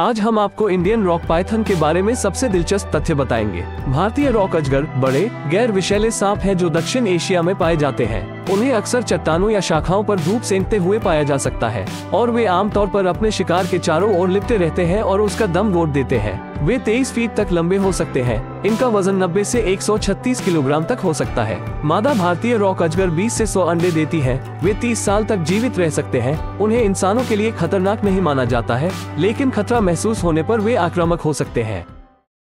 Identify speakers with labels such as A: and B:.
A: आज हम आपको इंडियन रॉक पाइथन के बारे में सबसे दिलचस्प तथ्य बताएँगे। भारतीय रॉक अजगर, बड़े, गैर विषैले सांप हैं जो दक्षिण एशिया में पाए जाते हैं। उन्हें अक्सर चट्टानों या शाखाओं पर धूप सेंकते हुए पाया जा सकता है। और वे आमतौर पर अपने शिकार के चारों ओर लिपटे रहते हैं और उसका दम वोट देते हैं। वे 23 फीट तक लंबे हो सकते हैं। इनका वज़न 90 से 136 किलोग्राम तक हो सकता है। मादा भारतीय रॉक अजगर 20 से 100 अंडे देती है। वे 30 साल तक जीवित रह सकते हैं। उन्हें इंसानों के लिए खतरनाक नहीं माना जाता है, लेकिन खतरा महसूस होने पर वे आक्रामक हो सकते हैं।